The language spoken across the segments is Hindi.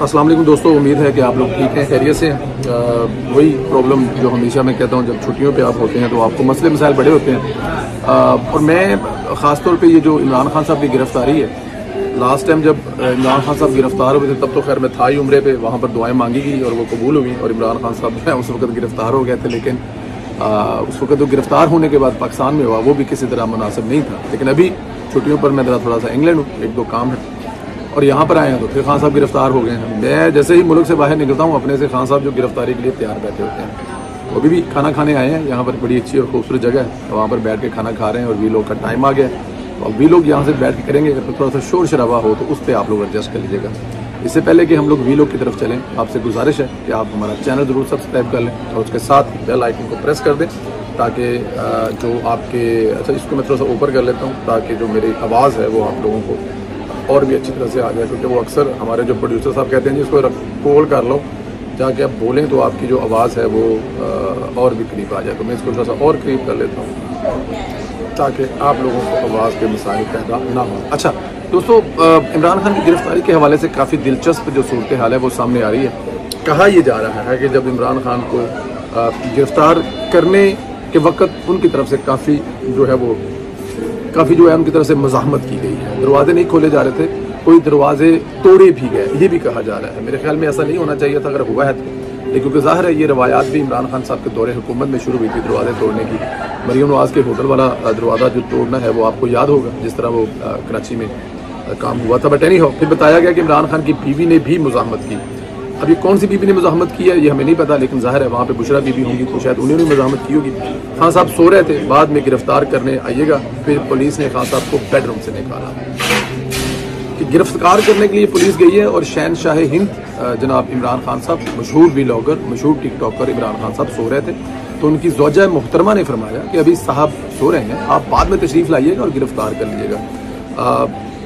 अस्सलाम वालेकुम दोस्तों उम्मीद है कि आप लोग ठीक हैं खैरियत से। वही प्रॉब्लम जो हमेशा मैं कहता हूँ जब छुट्टियों पे आप होते हैं तो आपको मसले मसाइल बड़े होते हैं। अ, और मैं ख़ास तौर पे ये जो इमरान खान साहब की गिरफ्तारी है लास्ट टाइम जब इमरान खान साहब गिरफ़्तार हुए थे तब तो खैर मैं था ही उम्रे पे वहाँ पर दुआएँ मांगी गई और वो कबूल हुई और इमरान खान साहब जो है उस वक्त गिरफ़्तार हो गए थे लेकिन अ, उस वक्त जो गिरफ़्तार होने के बाद पाकिस्तान में हुआ वो भी किसी तरह मुनासिब नहीं था। लेकिन अभी छुट्टियों पर मैं जरा थोड़ा सा इंग्लैंड हूँ एक दो काम है। और यहाँ पर आए हैं तो फिर खान साहब गिरफ़्तार हो गए हैं। मैं जैसे ही मुल्क से बाहर निकलता हूँ, अपने से खान साहब जो गिरफ्तारी के लिए तैयार बैठे होते हैं। वो अभी भी खाना खाने आए हैं। यहाँ पर बड़ी अच्छी और खूबसूरत जगह है। तो वहाँ पर बैठ के खाना खा रहे हैं और वी लोग का टाइम आ गया तो अब वी लोग यहाँ से बैठ के करेंगे। अगर थोड़ा सा शोर शराबा हो तो उस पर आप लोग एडजस्ट कर लीजिएगा। इससे पहले कि हम लोग वी लोग की तरफ़ चलें, आपसे गुजारिश है कि आप हमारा चैनल ज़रूर सब्सक्राइब कर लें और उसके साथ बेल आइकन को प्रेस कर दें ताकि जो आपके अच्छा इसको मैं थोड़ा सा ऊपर कर लेता हूँ ताकि जो मेरी आवाज़ है वो आप लोगों को और भी अच्छी तरह से आ जाए क्योंकि वो अक्सर हमारे जो प्रोड्यूसर साहब कहते हैं जी, इसको कॉल कर लो, जाके आप बोलें तो आपकी जो आवाज़ है वो और भी करीब आ जाए। तो मैं इसको थोड़ा सा और करीब कर लेता हूँ, ताकि आप लोगों को आवाज़ के मसाइल पैदा ना हो। अच्छा दोस्तों इमरान खान की गिरफ्तारी के हवाले से काफ़ी दिलचस्प जो सूरत हाल है वो सामने आ रही है। कहा यह जा रहा है कि जब इमरान खान को गिरफ़्तार करने के वक्त उनकी तरफ़ से काफ़ी जो है वो काफ़ी जो है उनकी तरफ़ से मजामत की गई है। दरवाजे नहीं खोले जा रहे थे, कोई दरवाजे तोड़े भी गए, ये भी कहा जा रहा है। मेरे ख्याल में ऐसा नहीं होना चाहिए था, अगर हुआ है तो। लेकिन क्योंकि ज़ाहिर है ये रवायात भी इमरान खान साहब के दौरे हुकूमत में शुरू हुई थी दरवाजे तोड़ने की। मरीम नवाज़ के होटल वाला दरवाज़ा जो तोड़ना है, वो आपको याद होगा, जिस तरह वो कराची में काम हुआ था। बट एनी हो फिर बताया गया कि इमरान खान की बीवी ने भी मुजामत की। ये कौन सी बीबी ने मुजामत की है? ये हमें नहीं पता, लेकिन ज़ाहिर है वहाँ पे बुशरा बीबी होंगी तो शायद उन्होंने मुजामत की होगी। खान साहब सो रहे थे, बाद में गिरफ़्तार करने आइएगा, फिर पुलिस ने खान साहब को बेडरूम से निकाला। कि गिरफ़्तार करने के लिए पुलिस गई है और शहन शाह हिंद जनाब इमरान खान साहब, मशहूर वीलॉगर मशहूर टिकटॉकर इमरान खान साहब सो रहे थे। तो उनकी जोजा मोहतरमा ने फरमाया कि अभी साहब सो रहे हैं, आप बाद में तशरीफ़ लाइएगा और गिरफ़्तार कर लीजिएगा।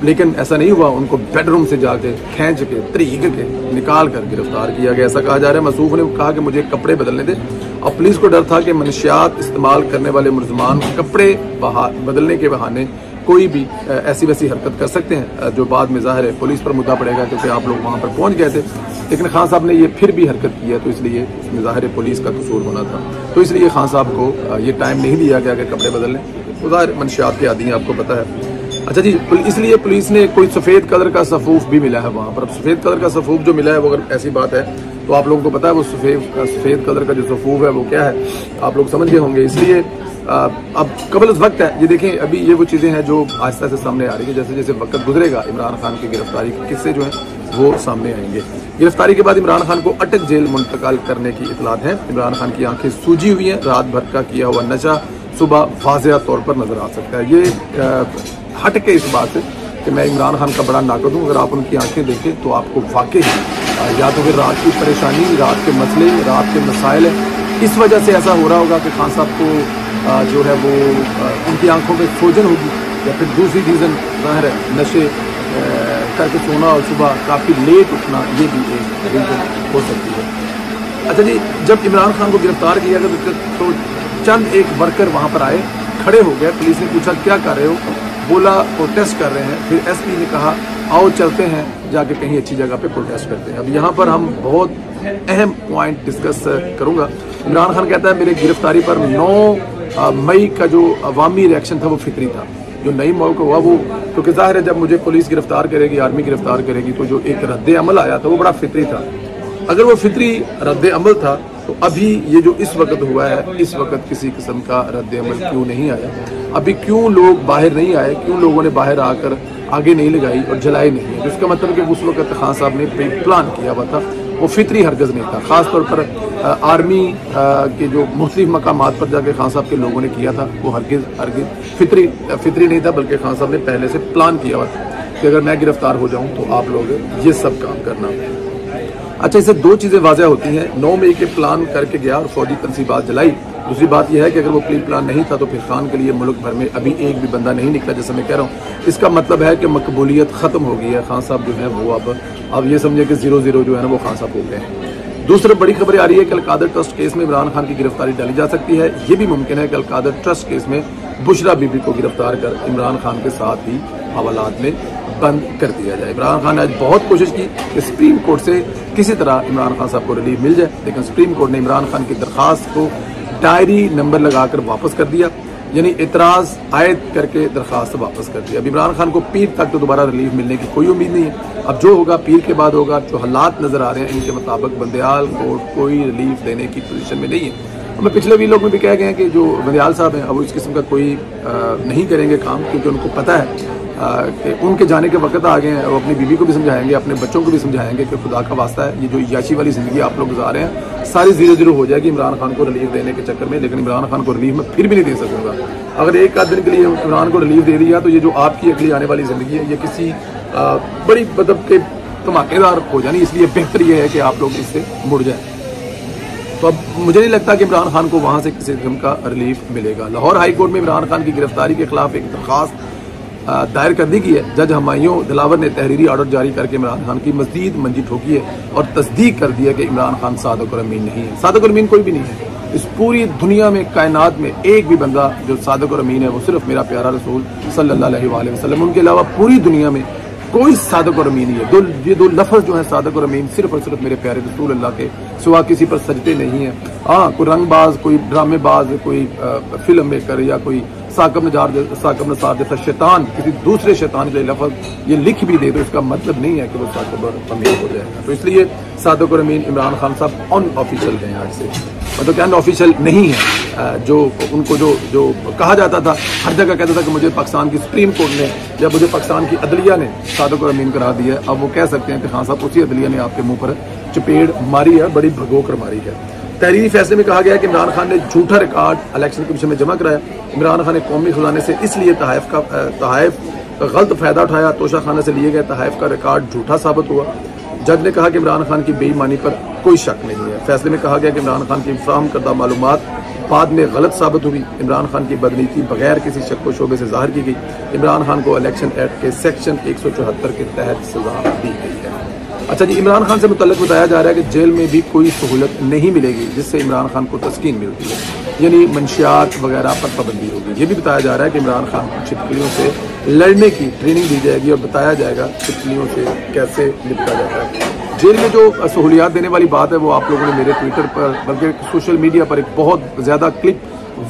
लेकिन ऐसा नहीं हुआ, उनको बेडरूम से जाके, खींच के, तरीक के, निकाल कर गिरफ़्तार किया गया। ऐसा कहा जा रहा है। मसूफ ने कहा कि मुझे कपड़े बदलने दे। और पुलिस को डर था कि मनशियात इस्तेमाल करने वाले मुलजमान कपड़े बदलने के बहाने कोई भी ऐसी वैसी हरकत कर सकते हैं जो बाद में ज़ाहिर है पुलिस पर मुद्दा पड़ेगा, क्योंकि आप लोग वहाँ पर पहुँच गए थे। लेकिन खान साहब ने ये फिर भी हरकत की है तो इसलिए इसमें ज़ाहिर पुलिस का कसूर होना था। तो इसलिए खान साहब को ये टाइम नहीं दिया गया कि कपड़े बदलने लें। वो मनशियात के आदि आपको पता है। अच्छा जी इसलिए पुलिस ने कोई सफ़ेद कलर का सफूफ भी मिला है वहाँ पर। अब सफ़ेद कलर का सफूफ जो मिला है, वो अगर ऐसी बात है तो आप लोगों को पता है वो सफ़ेद सफ़ेद कलर का जो सफूफ है, वो क्या है? आप लोग समझ गए होंगे। इसलिए अब कबल उस वक्त है। ये देखें, अभी ये वो चीज़ें हैं जो आहिस्ता से सामने आ रही है। जैसे जैसे वक्त गुजरेगा, इमरान खान की गिरफ्तारी के किस्से जो हैं, वो सामने आएँगे। गिरफ्तारी के बाद इमरान खान को अटक जेल मुंतकाल करने की इतलात है। इमरान खान की आँखें सूजी हुई हैं, रात भर का किया हुआ नशा सुबह वाजिया तौर पर नज़र आ सकता है। ये हट के इस बात से कि मैं इमरान खान का बड़ा नाकद हूँ। अगर आप उनकी आँखें देखें तो आपको वाकई या तो फिर रात की परेशानी, रात के मसले, रात के मसाइल हैं। इस वजह से ऐसा हो रहा होगा कि खान साहब को जो है वो उनकी आँखों में सोजन होगी या फिर दूसरी रीज़न ज़ाहिर है, नशे करके सोना और सुबह काफ़ी लेट उठना, ये भी एक रीज़न हो सकती है। अच्छा जी, जब इमरान खान को गिरफ़्तार किया गया तो चंद एक वर्कर वहाँ पर आए, खड़े हो गए। पुलिस ने पूछा, क्या कर रहे हो? बोला प्रोटेस्ट कर रहे हैं। फिर एसपी ने कहा, आओ चलते हैं, जाके कहीं अच्छी जगह पे प्रोटेस्ट करते हैं। अब यहाँ पर हम बहुत अहम पॉइंट डिस्कस करूँगा। इमरान खान कहता है, मेरे गिरफ्तारी पर 9 मई का जो अवामी रिएक्शन था, वो फिक्री था। जो नई मई को हुआ, वो क्योंकि तो ज़ाहिर है, जब मुझे पुलिस गिरफ़्तार करेगी, आर्मी गिरफ़्तार करेगी तो जो एक रद्द अमल आया था, वो बड़ा फितरी था। अगर वो फितरी रद्द अमल था तो अभी ये जो इस वक्त हुआ है, इस वक्त किसी किस्म का रद्द अमल क्यों नहीं आया? अभी क्यों लोग बाहर नहीं आए? क्यों लोगों ने बाहर आकर आगे नहीं लगाई और जलाई नहीं? है जिसका मतलब कि उस वक्त खान साहब ने प्लान किया हुआ था, वो फितरी हरगज नहीं था। खास तौर पर आर्मी के जो मुख्तलिफ़ मकाम पर जाके खान साहब के लोगों ने किया था, वो हरगज, हरगिज फितरी फितरी नहीं था, बल्कि खान साहब ने पहले से प्लान किया हुआ था कि अगर मैं गिरफ़्तार हो जाऊँ तो आप लोग ये सब काम करना। अच्छा इससे दो चीज़ें वाजह होती हैं। नौ मई के प्लान करके गया और फौजी तनसीबात जलाई। दूसरी बात यह है कि अगर वो प्री प्लान नहीं था तो फिर खान के लिए मुल्क भर में अभी एक भी बंदा नहीं निकला, जैसे मैं कह रहा हूँ। इसका मतलब है कि मकबूलियत खत्म हो गई है। खान साहब जो है, वो अब अब ये समझे कि ज़ीरो ज़ीरो जो है ना वो खान साहब हो गए हैं। दूसरी बड़ी खबर आ रही है कि अलकादर ट्रस्ट केस में इमरान खान की गिरफ्तारी डाली जा सकती है। ये भी मुमकिन है कि अलकादर ट्रस्ट केस में बुशरा बीबी को गिरफ़्तार कर इमरान खान के साथ ही हवालात में बंद कर दिया जाए। इमरान खान ने आज बहुत कोशिश की कि सुप्रीम कोर्ट से किसी तरह इमरान खान साहब को रिलीफ मिल जाए लेकिन सुप्रीम कोर्ट ने इमरान खान की दरखास्त को डायरी नंबर लगाकर वापस कर दिया यानी इतराज आयद करके दरखास्त वापस कर दिया। अब इमरान खान को पीर तक तो दोबारा रिलीफ मिलने की कोई उम्मीद नहीं है। अब जो होगा पीर के बाद होगा जो हालात नज़र आ रहे हैं इनके मुताबिक बंदयाल को कोई रिलीफ देने की पोजीशन में नहीं है। हमें पिछले भी लोग में भी कह गए हैं कि जो बंदयाल साहब हैं अब इस किस्म का कोई आ, नहीं करेंगे काम क्योंकि उनको पता है उनके जाने के वक्त आ गए हैं, वो अपनी बीवी को भी समझाएँगे, अपने बच्चों को भी समझाएँगे कि खुदा का वास्ता है। ये जो याशी वाली ज़िंदगी आप लोग गुजार रहे हैं, सारी ज़ीरो ज़ीरो हो जाएगी इमरान खान को रिलीफ देने के चक्कर में, लेकिन इमरान खान को रिलीफ मैं फिर भी नहीं दे सकूँगा। अगर एक आध दिन के लिए इमरान को रिलीफ दे दिया तो ये जो आपकी अगली आने वाली ज़िंदगी है, ये किसी बड़ी मतलब के धमाकेदार हो जानी, इसलिए बेहतर ये है कि आप लोग इससे मुड़ जाए। तो अब मुझे नहीं लगता कि इमरान खान को वहाँ से किसी किस्म का रिलीफ मिलेगा। लाहौर हाई कोर्ट में इमरान खान की गिरफ्तारी के खिलाफ एक दरखास्त दायर कर दी गई है। जज हमायों दिलावर ने तहरीरी ऑर्डर जारी करके इमरान खान की मजीद मंजी ठोकी है और तस्दीक कर दिया कि इमरान खान सादक अमीन नहीं है। सादक अमीन कोई भी नहीं है। इस पूरी दुनिया में, कायनात में एक भी बंदा जो सादक और अमीन है, वो सिर्फ़ मेरा प्यारा रसूल सल्लल्लाहु अलैहि वसल्लम। उनके अलावा पूरी दुनिया में कोई सादक और अमीन नहीं है। दो ये दो लफज जो है सादक और अमीन, सिर्फ़ और सिर्फ़ मेरे प्यारे रसूल अल्लाह के सिवा किसी पर सजते नहीं है। हाँ कोई रंगबाज, कोई ड्रामेबाज, कोई फ़िल्म मेकर या कोई साकब नजार साकब नसार जैसा शैतान, किसी दूसरे शैतान के लफज ये लिख भी दे तो इसका मतलब नहीं है कि वो साकब और अमीन हो जाएगा तो इसलिए सादक और अमीन इमरान खान साहब अनऑफिशियल हैं आज से। मतलब क्या अनऑफिशियल नहीं है। जो उनको जो जो कहा जाता था, हर जगह कहता था कि मुझे पाकिस्तान की सुप्रीम कोर्ट ने, या मुझे पाकिस्तान की अदलिया ने सादक और अमीन करा दिया अब वो कह सकते हैं कि खान साहब, उसी अदलिया ने आपके मुँह पर चपेड़ मारी है, बड़ी भगो कर मारी है। तहरीरी फैसले में कहा गया कि इमरान खान ने झूठा रिकॉर्ड इलेक्शन कमीशन में जमा कराया। इमरान खान ने कौमी खजाने से इसलिए तहफ का, तहफ गलत फ़ायदा उठाया, तोशा खाना से लिए गए तहफ का रिकॉर्ड झूठा साबित हुआ। जज ने कहा कि इमरान खान की बेईमानी पर कोई शक नहीं है। फैसले में कहा गया कि इमरान खान की फ्राहम करदा मालूम बाद में गलत साबित हुई। इमरान खान की बदनीति बगैर किसी शक व शोबे से ज़ाहिर की गई। इमरान खान को इलेक्शन एक्ट के सेक्शन एक सौ चौहत्तर के तहत सजा दी गई है। अच्छा जी, इमरान खान से मुतलक बताया जा रहा है कि जेल में भी कोई सहूलत नहीं मिलेगी, जिससे इमरान खान को तस्कीन मिलती है, यानी मंशियात वगैरह पर पाबंदी होगी। ये भी बताया जा रहा है कि इमरान खान को छिपकलियों से लड़ने की ट्रेनिंग दी जाएगी और बताया जाएगा छिपकलियों से कैसे निपटा जाता है। जेल में जो सहूलियात देने वाली बात है, वो आप लोगों ने मेरे ट्विटर पर, बल्कि सोशल मीडिया पर एक बहुत ज़्यादा क्लिप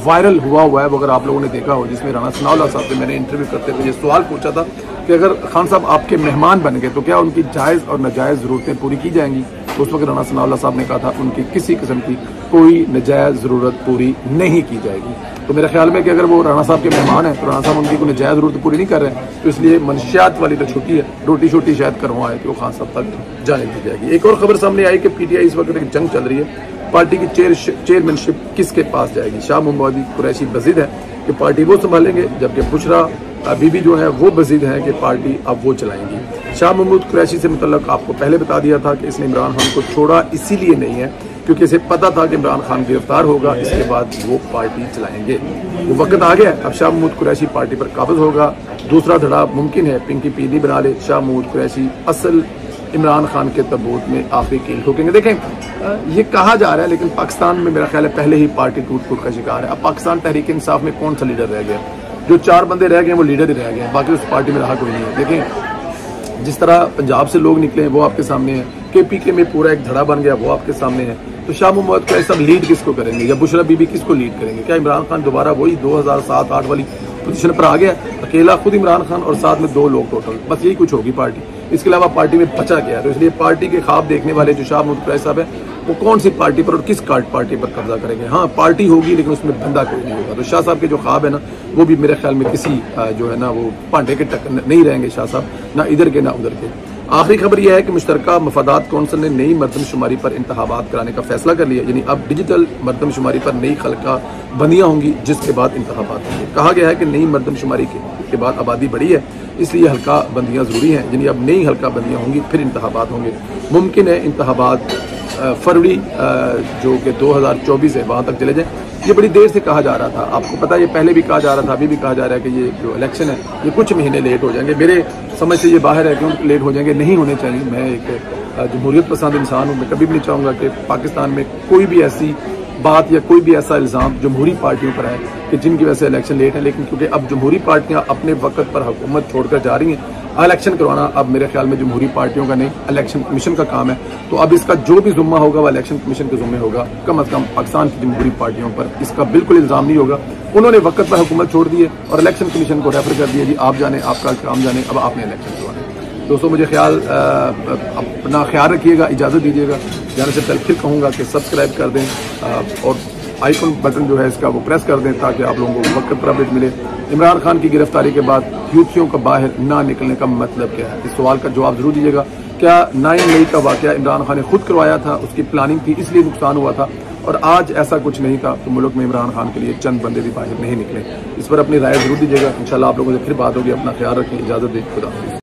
वायरल हुआ हुआ है अगर आप लोगों ने देखा हो, जिसमें राना सनाउल्ला साहब से मैंने इंटरव्यू करते हुए ये सवाल पूछा था कि अगर खान साहब आपके मेहमान बन गए तो क्या उनकी जायज़ और नाजायज़ ज़रूरतें पूरी की जाएँगी? तो उस वक्त राना सनाउल्ला साहब ने कहा था, उनकी किसी किस्म की कोई नजायज़ ज़रूरत पूरी नहीं की जाएगी। तो मेरे ख्याल में कि अगर वो राणा साहब के मेहमान हैं तो राणा साहब उनकी कोई नजायज़ ज़रूरत पूरी नहीं कर रहे हैं। तो इसलिए मनशियात वाली तो छुट्टी है रोटी छोटी शायद करवाएँ कि वो खान साहब तक जाने दी जाएगी। एक और खबर सामने आई कि पीटीआई इस वक्त एक जंग चल रही है। पार्टी की चेयर चेयरमैनशिप किसके पास जाएगी? शाह मोहम्मदी, कुरैशी बजीद है कि पार्टी वो संभालेंगे, जबकि बुशरा बीबी जो है, वो बजीद है कि पार्टी अब वो चलाएँगी। शाह महमूद कुरैशी से मुतलक आपको पहले बता दिया था कि इसने इमरान खान को छोड़ा, इसीलिए नहीं है, क्योंकि इसे पता था कि इमरान खान गिरफ़्तार होगा, इसके बाद वो पार्टी चलाएँगे। वो वक्त आ गया अब शाह महमूद कुरैशी पार्टी पर काबज होगा। दूसरा धड़ा मुमकिन है, पिंकी पीली बना ले, शाह महमूद कुरैशी असल इमरान खान के तबूत में आखिरी कील ठोकेंगे देखें ये कहा जा रहा है, लेकिन पाकिस्तान में मेरा ख्याल है पहले ही पार्टी टूट फूट का शिकार है। अब पाकिस्तान तहरीक इंसाफ में कौन सा लीडर रह गया? जो चार बंदे रह गए, वो लीडर ही रह गए बाकी उस पार्टी में रहा कोई नहीं है। देखें, जिस तरह पंजाब से लोग निकले वो आपके सामने है। के पी के में पूरा एक धड़ा बन गया, वो आपके सामने है। तो शाह मोहम्मद का सब लीड किसको करेंगे? या बुशरा बीबी किसको लीड करेंगे? क्या इमरान खान दोबारा वही दो हज़ार सात आठ वाली पोजीशन पर आ गया, अकेला खुद इमरान खान और साथ में दो लोग टोटल बस यही कुछ होगी पार्टी। इसके अलावा पार्टी में बचा गया तो इसलिए पार्टी के खाब देखने वाले जो शाह मुद्रा साहब है, वो कौन सी पार्टी पर और किस कार्ड पार्टी पर कब्जा करेंगे? हाँ पार्टी होगी, लेकिन उसमें बंदा कोई नहीं होगा। तो शाह साहब के जो ख्वाब है ना, वो भी मेरे ख्याल में किसी जो है ना, वो पांडे के टक्कर नहीं रहेंगे शाह साहब, ना इधर के, ना उधर के। आखिरी खबर यह है कि मुश्तर मफादात कौंसिल ने नई मरदमशुमारी पर इंतबात कराने का फैसला कर लिया यानी अब डिजिटल मरदमशुमारी पर नई खलका बंदियाँ होंगी जिसके बाद इंतबात होंगे। कहा गया है कि नई मरदमशुमारी के, के बाद आबादी बढ़ी है इसलिए हल्का बंदियाँ ज़रूरी हैं यानी अब नई हल्का बंदियाँ होंगी फिर इंतबात होंगे। मुमकिन है इंतबात फरवरी जो कि 2024 है वहाँ तक चले जाएँ। ये बड़ी देर से कहा जा रहा था। आपको पता ये पहले भी कहा जा रहा था, अभी भी कहा जा रहा है कि ये जो इलेक्शन है, ये कुछ महीने लेट हो जाएँगे। मेरे समझ से ये बाहर है क्यों लेट हो जाएँगे, नहीं होने चाहिए। मैं एक जमहूरियत पसंद इंसान हूँ। मैं कभी भी नहीं चाहूँगा कि पाकिस्तान में कोई भी ऐसी बात या कोई भी ऐसा इल्ज़ाम जमहूरी पार्टियों पर है कि जिनकी वजह से इलेक्शन लेट है, लेकिन क्योंकि अब जमहूरी पार्टियाँ अपने वक्त पर हुकूमत छोड़कर जा रही हैं इलेक्शन करवाना अब मेरे ख्याल में जमहूरी पार्टियों का नहीं इलेक्शन कमीशन का काम है। तो अब इसका जो भी जुम्मा होगा, वह इलेक्शन कमीशन के जुम्मे होगा। कम अज कम पाकिस्तान की जमहूरी पार्टियों पर इसका बिल्कुल इल्ज़ाम नहीं होगा। उन्होंने वक्त पर हुकूमत छोड़ दी है और इलेक्शन कमीशन को रेफर कर दिया जी आप जाने, आपका काम जाने, अब आपने इलेक्शन करवाना दोस्तों, मुझे ख्याल अपना ख्याल रखिएगा, इजाज़त दीजिएगा। जाने से पहले फिर कहूँगा कि सब्सक्राइब कर दें और आइकन बटन जो है इसका वो प्रेस कर दें ताकि आप लोगों को वक्त पर अपडेट मिले। इमरान खान की गिरफ्तारी के बाद यूथियों का बाहर ना निकलने का मतलब क्या है? इस सवाल का जवाब ज़रूर दीजिएगा। क्या नाइन मई का वाक़ इमरान खान ने खुद करवाया था? उसकी प्लानिंग थी, इसलिए नुकसान हुआ था। और आज ऐसा कुछ नहीं था तो मुल्क में इमरान खान के लिए चंद बंदे भी बाहर नहीं निकले। इस पर अपनी राय ज़रूर दीजिएगा। इंशाल्लाह आप लोगों से फिर बात होगी। अपना ख्याल रखें, इजाज़त दें। खुदा